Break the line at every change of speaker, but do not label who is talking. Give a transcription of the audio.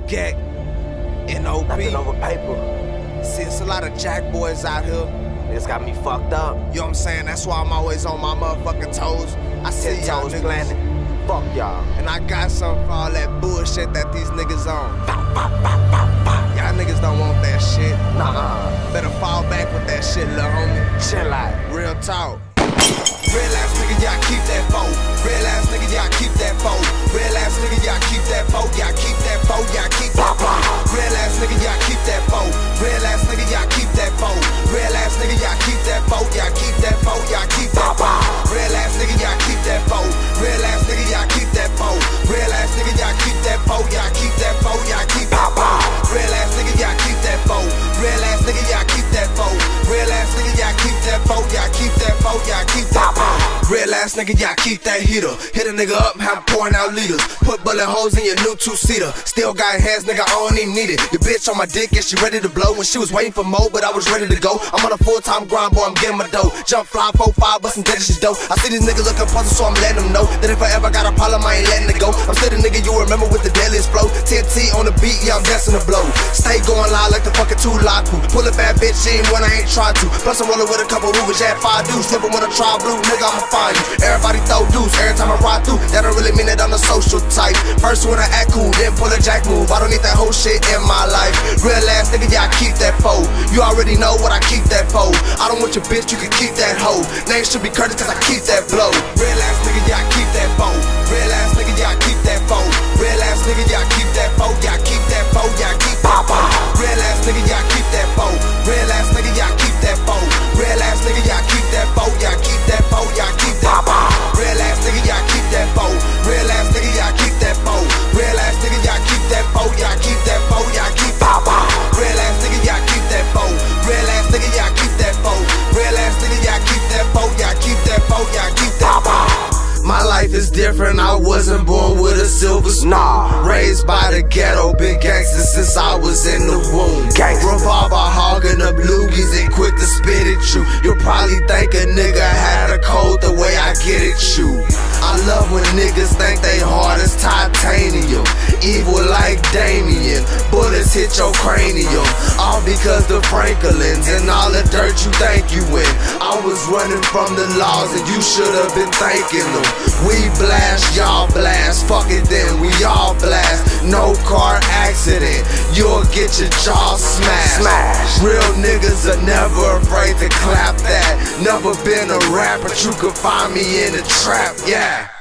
Gecko, NOP.
Nothing over paper.
See, it's a lot of jack boys out here.
It's got me fucked up.
You know what I'm saying? That's why I'm always on my motherfucking toes. I see
Ten
y'all
toes
niggas.
planted. Fuck y'all.
And I got something for all that bullshit that these niggas on. Y'all niggas don't want that shit.
Nah,
Better fall back with that shit, lil' homie.
chill out.
Real talk. Real ass nigga, y'all keep that foe. Real ass nigga, y'all keep that foe. Real ass nigga, y'all keep that foe. Ass nigga, y'all keep that heater. Hit a nigga up, have him pouring out liters. Put bullet holes in your new two seater. Still got hands, nigga, I don't even need it. The bitch on my dick, and she ready to blow. When she was waiting for more, but I was ready to go. I'm on a full time grind, boy, I'm getting my dough. Jump fly, 4-5, bustin' dead shit dope. I see these niggas looking puzzled, so I'm letting them know that if I ever got a problem, I ain't letting it go. I'm still the nigga you remember with the deadliest flow. TNT on the beat, yeah, I'm dancing to blow. Stay going live like the fucking two laku. Pull a bad bitch in when I ain't tried to. Plus, I'm rolling with a couple Rubens, yeah, five dudes. Slipping with a try blue, nigga, I'ma find you. Everybody throw dudes every time I ride through. That don't really mean that I'm the social type. First when I act cool, then pull a jack move. I don't need that whole shit in my life. Real ass nigga, yeah, I keep that foe. You already know what I keep that for. I don't want your bitch, you can keep that hoe. Name should be Kurtis, cause I keep that blow. Real ass nigga, yeah, I keep that foe. Real ass nigga, yeah, I keep that foe. Real ass nigga, yeah, I keep that foe. Yeah, I keep that foe. Yeah, I keep that foe. Real ass nigga, yeah, keep that foe. Real ass nigga, I keep that foe. Yeah, I keep that foe. Yeah, I keep that foe. My life is different, I wasn't born with a silver spoon.
Nah.
Raised by the ghetto, been gangster since I was in the womb.
Gangsta.
Revolver hogging up loogies and quick to spit at you. You'll probably think a nigga had a cold the way I get at you. I love when niggas think they hard as titanium. Evil like Damien. Bullets hit your cranium. All because the Franklins and all the dirt you think you in. I was running from the laws and you should have been thanking them. We blast, y'all blast. Fuck it then, we all blast. No car accident. You'll get your jaw smashed.
Smash.
Real niggas are never afraid to clap that. Never been a rapper, you could find me in a trap, yeah.